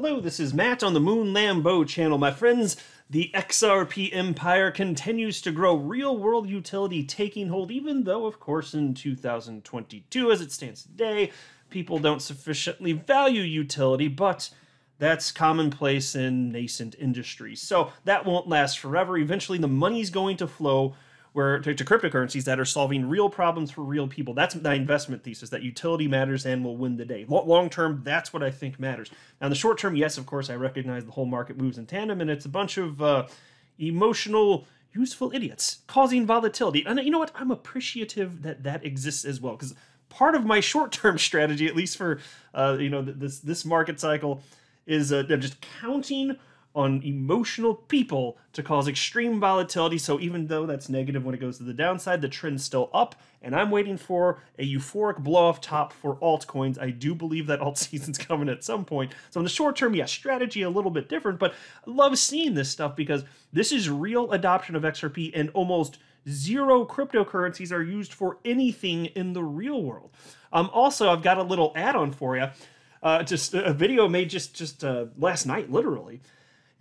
Hello, this is Matt on the Moon Lambo channel. My friends, the XRP empire continues to grow, real world utility taking hold, even though, of course, in 2022, as it stands today, people don't sufficiently value utility, but that's commonplace in nascent industries. So that won't last forever. Eventually, the money's going to flow where to, to, cryptocurrencies that are solving real problems for real people. That's my investment thesis that utility matters and will win the day. Long term, that's what I think matters. Now, in the short term, yes, of course, I recognize the whole market moves in tandem, and it's a bunch of uh, emotional, useful idiots causing volatility. And you know what? I'm appreciative that that exists as well because part of my short term strategy, at least for uh, you know this this market cycle, is uh, just counting on emotional people to cause extreme volatility. So even though that's negative when it goes to the downside, the trend's still up. And I'm waiting for a euphoric blow off top for altcoins. I do believe that alt season's coming at some point. So in the short term, yeah, strategy a little bit different, but I love seeing this stuff because this is real adoption of XRP and almost zero cryptocurrencies are used for anything in the real world. Um, also, I've got a little add-on for you. Uh, just a video made just just uh, last night, literally,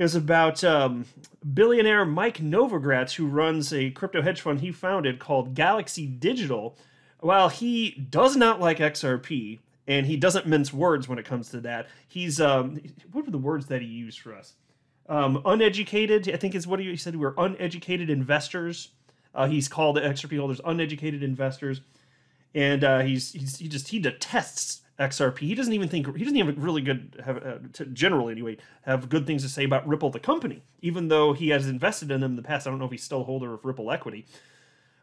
was about um, billionaire Mike Novogratz, who runs a crypto hedge fund he founded called Galaxy Digital. While he does not like XRP, and he doesn't mince words when it comes to that, he's um, what were the words that he used for us? Um, uneducated, I think is what he said. We're uneducated investors. Uh, he's called XRP holders uneducated investors, and uh, he's, he's he just he detests XRP. He doesn't even think he doesn't even really good have uh, to, generally anyway have good things to say about Ripple the company, even though he has invested in them in the past. I don't know if he's still a holder of Ripple equity,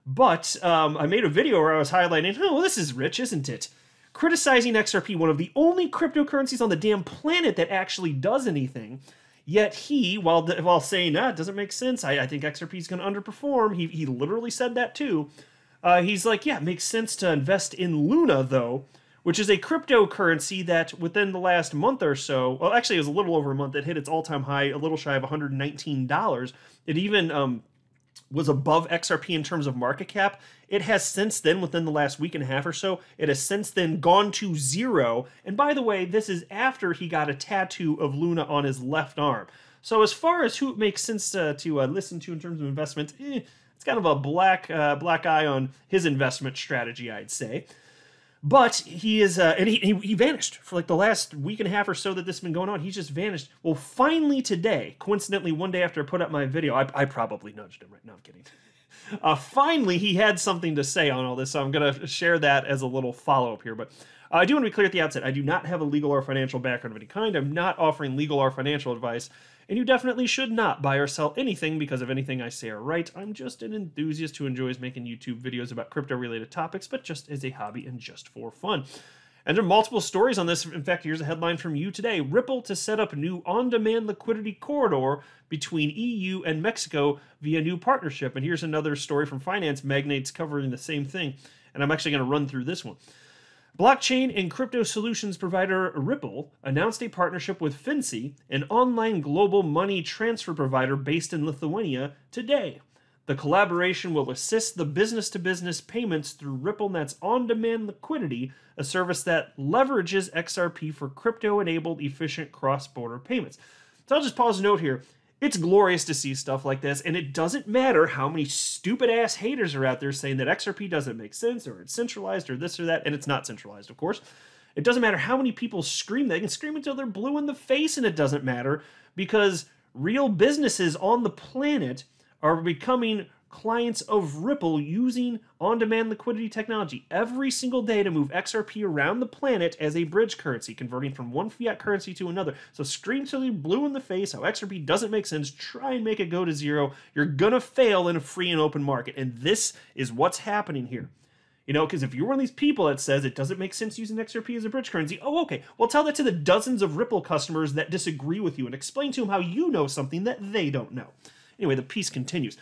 but um, I made a video where I was highlighting, oh, this is rich, isn't it? Criticizing XRP, one of the only cryptocurrencies on the damn planet that actually does anything. Yet he, while while saying that ah, doesn't make sense, I, I think XRP is going to underperform. He he literally said that too. Uh, he's like, yeah, makes sense to invest in Luna though which is a cryptocurrency that within the last month or so, well, actually, it was a little over a month, it hit its all time high, a little shy of $119. It even um, was above XRP in terms of market cap. It has since then, within the last week and a half or so, it has since then gone to zero. And by the way, this is after he got a tattoo of Luna on his left arm. So as far as who it makes sense uh, to uh, listen to in terms of investment, eh, it's kind of a black uh, black eye on his investment strategy, I'd say. But he is, uh, and he, he, he vanished for like the last week and a half or so that this has been going on. He's just vanished. Well, finally today, coincidentally, one day after I put up my video, I, I probably nudged him right now. I'm kidding. Uh, finally, he had something to say on all this, so I'm going to share that as a little follow up here. But I do want to be clear at the outset I do not have a legal or financial background of any kind. I'm not offering legal or financial advice and you definitely should not buy or sell anything because of anything I say or write. I'm just an enthusiast who enjoys making YouTube videos about crypto related topics, but just as a hobby and just for fun. And there are multiple stories on this. In fact, here's a headline from U.Today Ripple to set up new on demand liquidity corridor between EU and Mexico via new partnership. And here's another story from Finance Magnates covering the same thing. And I'm actually going to run through this one. Blockchain and crypto solutions provider Ripple announced a partnership with Finci, an online global money transfer provider based in Lithuania, today. The collaboration will assist the business to business payments through RippleNet's on demand liquidity, a service that leverages XRP for crypto enabled efficient cross border payments. So I'll just pause a note here. It's glorious to see stuff like this, and it doesn't matter how many stupid ass haters are out there saying that XRP doesn't make sense or it's centralized or this or that, and it's not centralized, of course. It doesn't matter how many people scream. They can scream until they're blue in the face, and it doesn't matter because real businesses on the planet are becoming clients of Ripple using on demand liquidity technology every single day to move XRP around the planet as a bridge currency, converting from one fiat currency to another. So scream till you're blue in the face how XRP doesn't make sense. Try and make it go to zero. You're gonna fail in a free and open market. And this is what's happening here. You know, because if you're one of these people that says it doesn't make sense using XRP as a bridge currency, oh, okay, well, tell that to the dozens of Ripple customers that disagree with you and explain to them how you know something that they don't know. Anyway, the piece continues.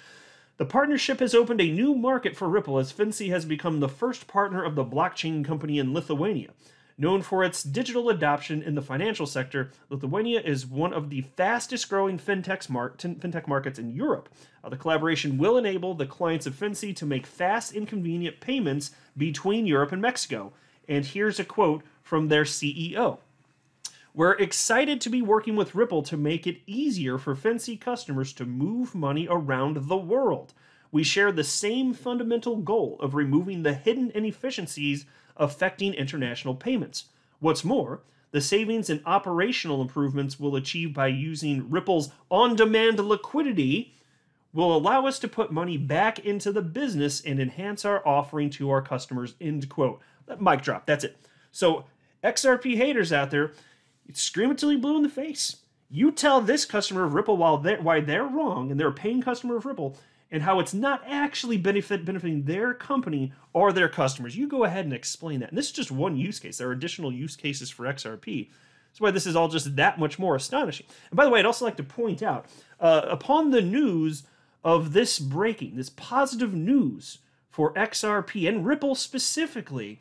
The partnership has opened a new market for Ripple as Finci has become the first partner of the blockchain company in Lithuania. Known for its digital adoption in the financial sector, Lithuania is one of the fastest growing fintech, mar- fintech markets in Europe. Uh, the collaboration will enable the clients of Finci to make fast and convenient payments between Europe and Mexico. And here's a quote from their CEO We're excited to be working with Ripple to make it easier for Finci customers to move money around the world. We share the same fundamental goal of removing the hidden inefficiencies affecting international payments. What's more, the savings and operational improvements we'll achieve by using Ripple's on demand liquidity will allow us to put money back into the business and enhance our offering to our customers. End quote. Mic drop. That's it. So, XRP haters out there, scream until you blue in the face. You tell this customer of Ripple while they're, why they're wrong and they're a paying customer of Ripple and how it's not actually benefit benefiting their company or their customers. You go ahead and explain that. And this is just one use case. There are additional use cases for XRP. That's why this is all just that much more astonishing. And by the way, I'd also like to point out uh, upon the news of this breaking, this positive news for XRP and Ripple specifically,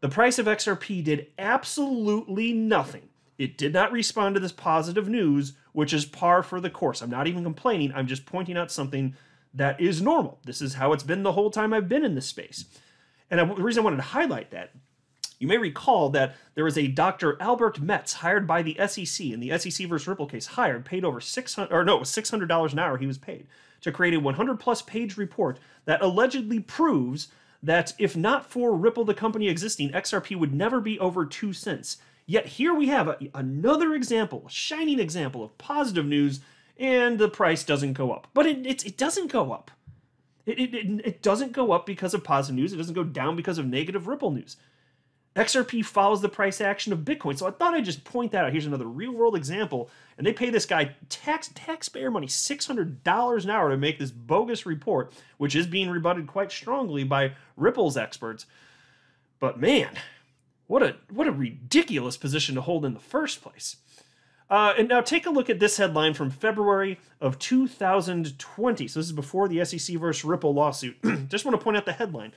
the price of XRP did absolutely nothing. It did not respond to this positive news, which is par for the course. I'm not even complaining, I'm just pointing out something that is normal. This is how it's been the whole time I've been in this space. And the reason I wanted to highlight that, you may recall that there was a Dr. Albert Metz hired by the SEC in the SEC versus Ripple case, hired, paid over 600 or no, it was $600 an hour he was paid to create a 100 plus page report that allegedly proves that if not for Ripple, the company existing, XRP would never be over two cents. Yet here we have a, another example, a shining example of positive news, and the price doesn't go up. But it, it, it doesn't go up. It, it, it doesn't go up because of positive news. It doesn't go down because of negative Ripple news. XRP follows the price action of Bitcoin. So I thought I'd just point that out. Here's another real world example. And they pay this guy tax taxpayer money, $600 an hour to make this bogus report, which is being rebutted quite strongly by Ripple's experts. But man, what a what a ridiculous position to hold in the first place. Uh, and now take a look at this headline from February of 2020. So this is before the SEC versus Ripple lawsuit. just want to point out the headline.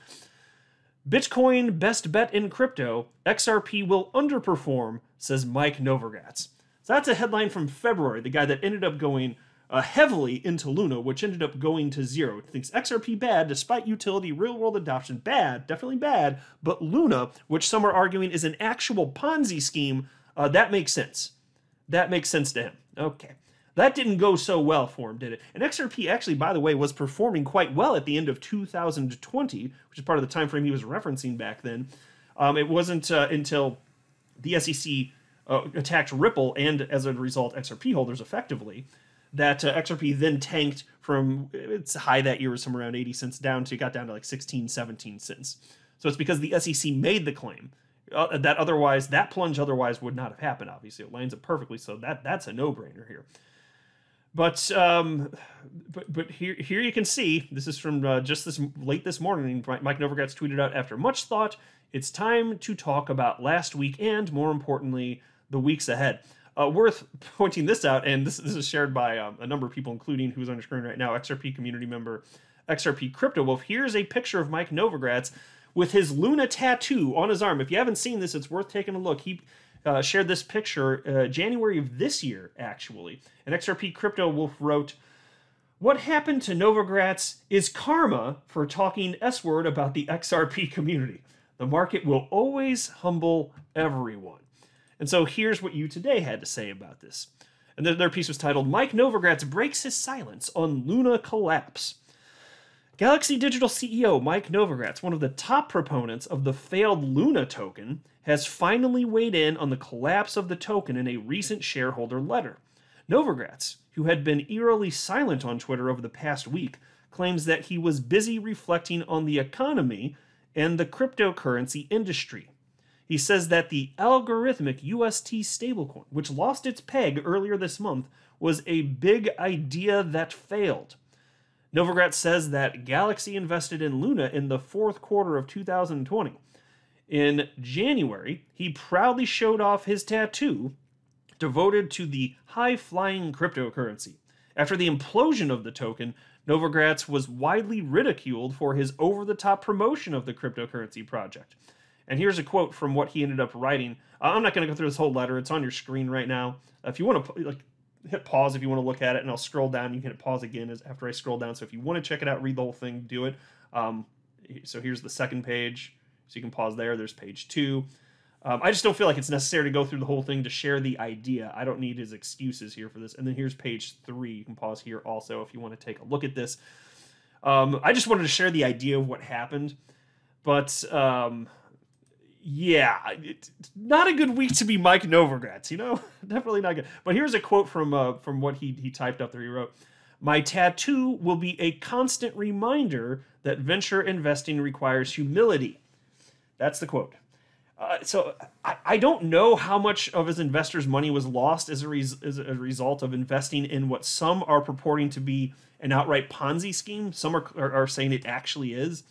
Bitcoin best bet in crypto, XRP will underperform, says Mike Novogratz. So that's a headline from February, the guy that ended up going uh, heavily into Luna, which ended up going to zero. Thinks XRP bad despite utility, real world adoption bad, definitely bad, but Luna, which some are arguing is an actual Ponzi scheme, uh, that makes sense. That makes sense to him. Okay. That didn't go so well for him, did it? And XRP actually, by the way, was performing quite well at the end of 2020, which is part of the time frame he was referencing back then. Um, it wasn't uh, until the SEC uh, attacked Ripple and, as a result, XRP holders effectively that uh, XRP then tanked from its high that year was somewhere around 80 cents down to got down to like 16, 17 cents. So it's because the SEC made the claim uh, that otherwise that plunge otherwise would not have happened. Obviously, it lines up perfectly, so that that's a no brainer here. But um, but but here here you can see this is from uh, just this late this morning. Mike Novogratz tweeted out after much thought, it's time to talk about last week and more importantly the weeks ahead. Uh, worth pointing this out, and this, this is shared by um, a number of people, including who's on your screen right now, XRP community member XRP Crypto Wolf. Here's a picture of Mike Novogratz with his Luna tattoo on his arm. If you haven't seen this, it's worth taking a look. He uh, shared this picture uh, January of this year, actually. And XRP Crypto Wolf wrote, What happened to Novogratz is karma for talking S word about the XRP community. The market will always humble everyone. And so here's what U.Today had to say about this. And their, their piece was titled Mike Novogratz Breaks His Silence on Luna Collapse. Galaxy Digital CEO Mike Novogratz, one of the top proponents of the failed Luna token, has finally weighed in on the collapse of the token in a recent shareholder letter. Novogratz, who had been eerily silent on Twitter over the past week, claims that he was busy reflecting on the economy and the cryptocurrency industry. He says that the algorithmic UST stablecoin, which lost its peg earlier this month, was a big idea that failed. Novogratz says that Galaxy invested in Luna in the fourth quarter of 2020. In January, he proudly showed off his tattoo devoted to the high flying cryptocurrency. After the implosion of the token, Novogratz was widely ridiculed for his over the top promotion of the cryptocurrency project. And here's a quote from what he ended up writing. I'm not going to go through this whole letter, it's on your screen right now. If you want to, like, hit pause if you want to look at it, and I'll scroll down. You can hit pause again as after I scroll down. So if you want to check it out, read the whole thing, do it. Um, so here's the second page. So you can pause there. There's page two. Um, I just don't feel like it's necessary to go through the whole thing to share the idea. I don't need his excuses here for this. And then here's page three. You can pause here also if you want to take a look at this. Um, I just wanted to share the idea of what happened, but um, yeah, it, not a good week to be Mike Novogratz. You know, definitely not good. But here's a quote from uh, from what he he typed up there. He wrote, "My tattoo will be a constant reminder that venture investing requires humility." That's the quote. Uh, so I, I don't know how much of his investors' money was lost as a, res- as a result of investing in what some are purporting to be an outright Ponzi scheme. Some are, are, are saying it actually is.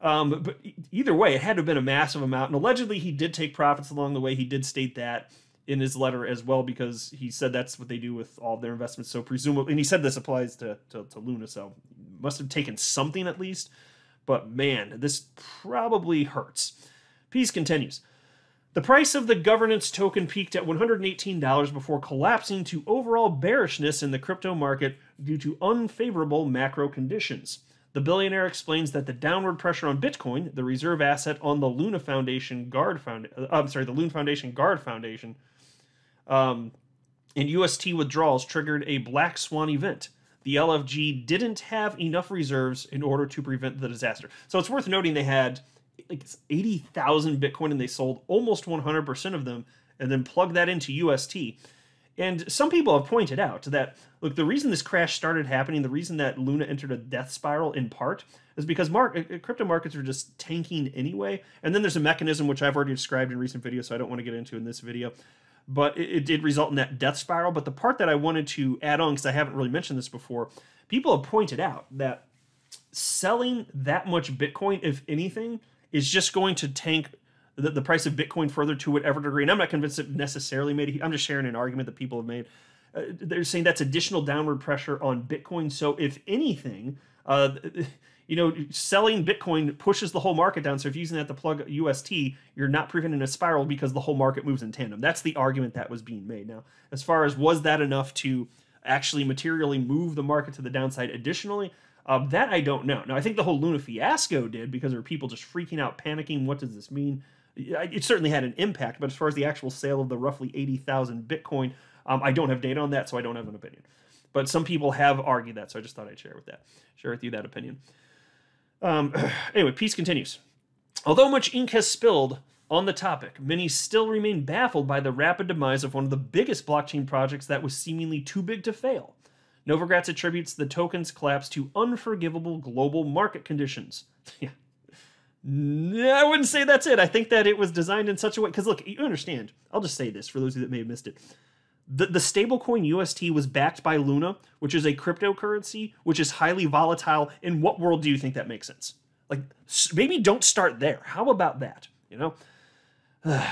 Um, but either way, it had to have been a massive amount. And allegedly, he did take profits along the way. He did state that in his letter as well because he said that's what they do with all their investments. So presumably, and he said this applies to, to, to Luna, so must have taken something at least. But man, this probably hurts. Piece continues. The price of the governance token peaked at $118 before collapsing to overall bearishness in the crypto market due to unfavorable macro conditions. The billionaire explains that the downward pressure on Bitcoin, the reserve asset on the Luna Foundation Guard Found, uh, I'm sorry, the Luna Foundation Guard Foundation, um, and UST withdrawals triggered a black swan event. The LFG didn't have enough reserves in order to prevent the disaster. So it's worth noting they had like 80,000 Bitcoin and they sold almost 100% of them and then plugged that into UST. And some people have pointed out that look, the reason this crash started happening, the reason that Luna entered a death spiral in part, is because mark, uh, crypto markets are just tanking anyway. And then there's a mechanism which I've already described in recent videos, so I don't want to get into in this video. But it, it did result in that death spiral. But the part that I wanted to add on, because I haven't really mentioned this before, people have pointed out that selling that much Bitcoin, if anything, is just going to tank the, the price of Bitcoin further to whatever degree. And I'm not convinced it necessarily made. I'm just sharing an argument that people have made. Uh, they're saying that's additional downward pressure on Bitcoin. So if anything, uh, you know, selling Bitcoin pushes the whole market down. So if you're using that to plug UST, you're not preventing a spiral because the whole market moves in tandem. That's the argument that was being made. Now, as far as was that enough to actually materially move the market to the downside additionally, um, that I don't know. Now, I think the whole Luna fiasco did because there were people just freaking out, panicking. What does this mean? It certainly had an impact, but as far as the actual sale of the roughly 80,000 Bitcoin, um, I don't have data on that, so I don't have an opinion. But some people have argued that, so I just thought I'd share with that, share with you that opinion. Um, anyway, piece continues. Although much ink has spilled on the topic, many still remain baffled by the rapid demise of one of the biggest blockchain projects that was seemingly too big to fail. Novogratz attributes the token's collapse to unforgivable global market conditions. yeah. I wouldn't say that's it. I think that it was designed in such a way because look, you understand. I'll just say this for those of you that may have missed it. The, the stablecoin UST was backed by Luna, which is a cryptocurrency, which is highly volatile. In what world do you think that makes sense? Like, maybe don't start there. How about that? You know,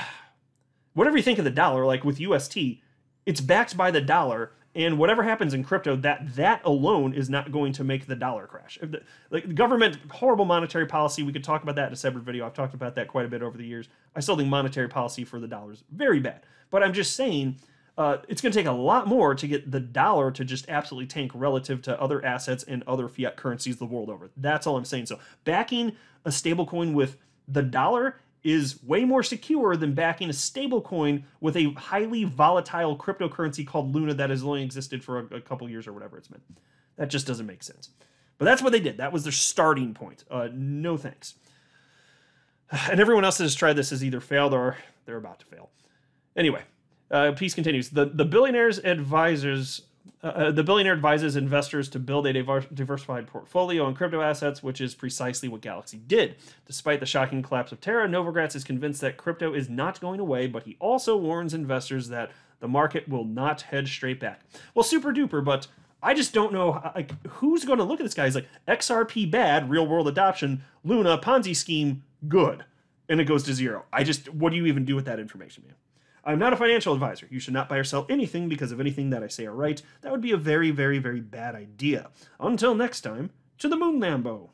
whatever you think of the dollar, like with UST, it's backed by the dollar, and whatever happens in crypto that that alone is not going to make the dollar crash. The, like government horrible monetary policy we could talk about that in a separate video. I've talked about that quite a bit over the years. I still think monetary policy for the dollars very bad. But i'm just saying uh, it's going to take a lot more to get the dollar to just absolutely tank relative to other assets and other fiat currencies the world over. That's all i'm saying. So backing a stablecoin with the dollar is way more secure than backing a stablecoin with a highly volatile cryptocurrency called Luna that has only existed for a, a, couple years or whatever it's been. That just doesn't make sense. But that's what they did. That was their starting point. Uh, no thanks. And everyone else that has tried this has either failed or they're about to fail. Anyway, uh, continues. The, the billionaires' advisors uh, uh, the billionaire advises investors to build a diversified portfolio on crypto assets, which is precisely what Galaxy did. Despite the shocking collapse of Terra, Novogratz is convinced that crypto is not going away, but he also warns investors that the market will not head straight back. Well, super duper, but I just don't know like who's going to look at this guy. He's like XRP bad, real world adoption, Luna Ponzi scheme good, and it goes to zero. I just what do you even do with that information, man? I'm not a financial advisor. You should not buy or sell anything because of anything that I say or write. That would be a very, very, very bad idea. Until next time, to the moon Lambo.